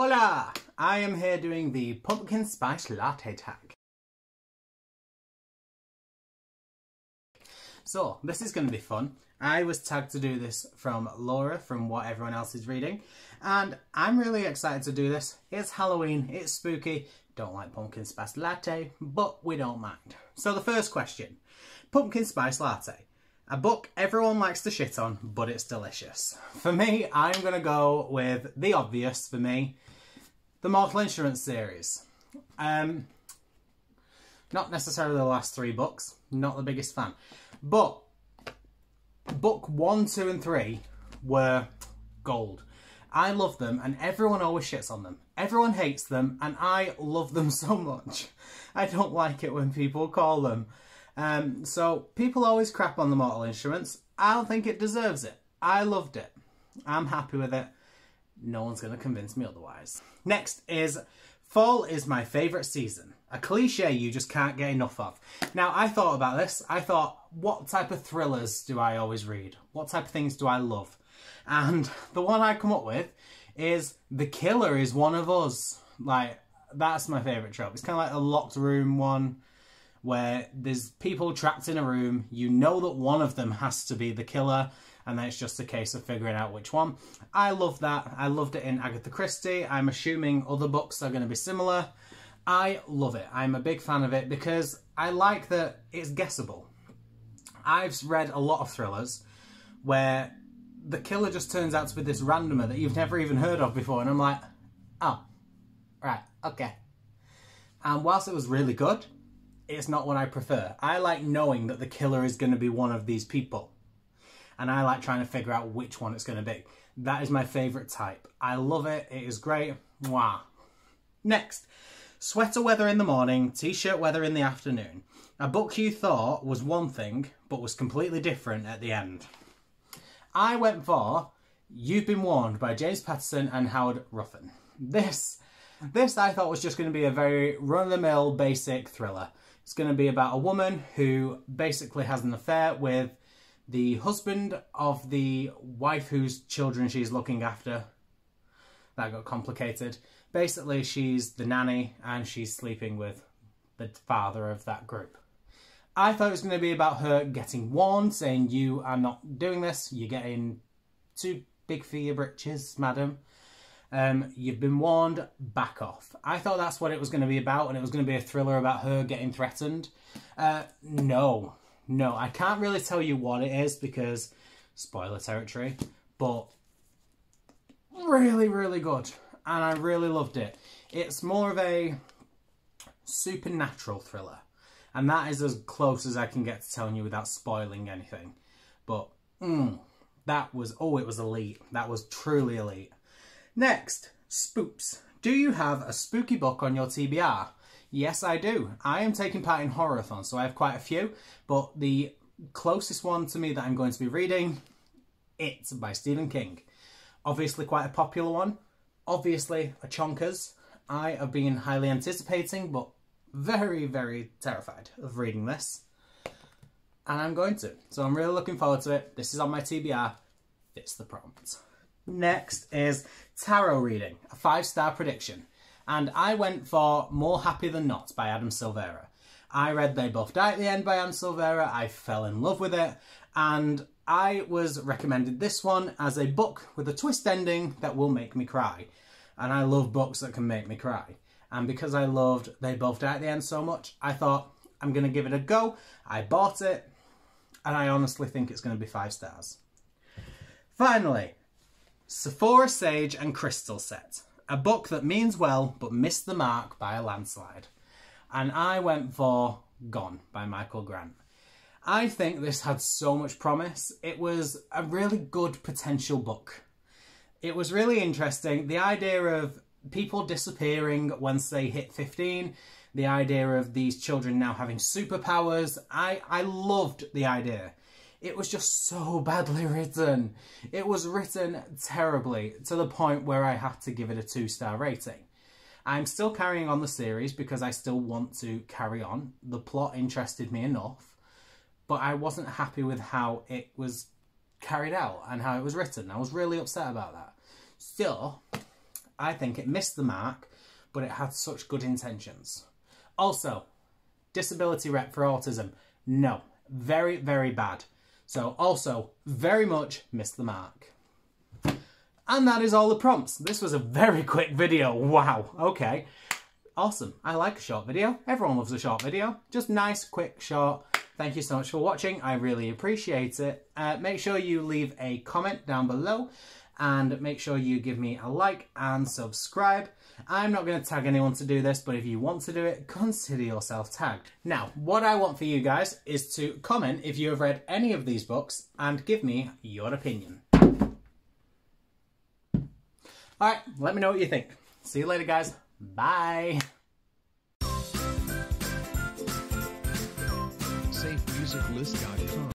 Hola! I am here doing the pumpkin spice latte tag. So, this is going to be fun. I was tagged to do this from Laura, from what everyone else is reading, and I'm really excited to do this. It's Halloween, it's spooky, don't like pumpkin spice latte, but we don't mind. So the first question, pumpkin spice latte. A book everyone likes to shit on, but it's delicious. For me, I'm going to go with the obvious for me, the Mortal Instruments series. Um, not necessarily the last three books, not the biggest fan. But book one, two, and three were gold. I love them, and everyone always shits on them. Everyone hates them, and I love them so much. I don't like it when people call them. Um, so people always crap on the Mortal Instruments. I don't think it deserves it. I loved it. I'm happy with it. No one's going to convince me otherwise. Next is Fall is my favourite season. A cliche you just can't get enough of. Now, I thought about this. I thought, what type of thrillers do I always read? What type of things do I love? And the one I come up with is The Killer is One of Us. Like, that's my favourite trope. It's kind of like a locked room one where there's people trapped in a room. You know that one of them has to be the killer and then it's just a case of figuring out which one. I love that. I loved it in Agatha Christie. I'm assuming other books are going to be similar. I love it. I'm a big fan of it because I like that it's guessable. I've read a lot of thrillers where the killer just turns out to be this randomer that you've never even heard of before, and I'm like, oh, right, okay. And whilst it was really good, it's not what I prefer. I like knowing that the killer is going to be one of these people and I like trying to figure out which one it's going to be. That is my favourite type. I love it. It is great. Wow. Next, sweater weather in the morning, t-shirt weather in the afternoon. A book you thought was one thing, but was completely different at the end. I went for You've Been Warned by James Patterson and Howard Roughan. This, this I thought was just going to be a very run-of-the-mill basic thriller. It's going to be about a woman who basically has an affair with the husband of the wife whose children she's looking after. That got complicated. Basically, she's the nanny and she's sleeping with the father of that group. I thought it was going to be about her getting warned, saying, You are not doing this, you're getting too big for your britches, madam. Um, you've been warned, back off. I thought that's what it was going to be about, and it was going to be a thriller about her getting threatened. Uh, no, no, I can't really tell you what it is because spoiler territory, but really, really good. And I really loved it. It's more of a supernatural thriller. And that is as close as I can get to telling you without spoiling anything. But, mm, that was, oh, it was elite. That was truly elite. Next, spoops. Do you have a spooky book on your TBR? Yes, I do. I am taking part in Horror-a-thon, so I have quite a few, but the closest one to me that I'm going to be reading, It by Stephen King. Obviously quite a popular one. Obviously a chonkers. I have been highly anticipating, but very, very terrified of reading this. And I'm going to. So I'm really looking forward to it. This is on my TBR. Fits the prompt. Next is tarot reading, a five-star prediction and I went for More Happy Than Not by Adam Silvera. I read They Both Die at the End by Adam Silvera, I fell in love with it, and I was recommended this one as a book with a twist ending that will make me cry. And I love books that can make me cry. And because I loved They Both Die at the End so much, I thought, I'm going to give it a go. I bought it, and I honestly think it's going to be five stars. Finally, Sephora Sage and Crystal Set a book that means well but missed the mark by a landslide. And I went for Gone by Michael Grant. I think this had so much promise. It was a really good potential book. It was really interesting. The idea of people disappearing once they hit 15, the idea of these children now having superpowers, I, I loved the idea. It was just so badly written. It was written terribly to the point where I had to give it a two star rating. I'm still carrying on the series because I still want to carry on. The plot interested me enough, but I wasn't happy with how it was carried out and how it was written. I was really upset about that. Still, I think it missed the mark, but it had such good intentions. Also, disability rep for autism. No, very, very bad. So also, very much missed the mark. And that is all the prompts. This was a very quick video. Wow, okay. Awesome. I like a short video. Everyone loves a short video. Just nice, quick, short. Thank you so much for watching. I really appreciate it. Uh, make sure you leave a comment down below and make sure you give me a like and subscribe. I'm not going to tag anyone to do this, but if you want to do it, consider yourself tagged. Now, what I want for you guys is to comment if you have read any of these books and give me your opinion. Alright, let me know what you think. See you later, guys. Bye. SafeMusicList.com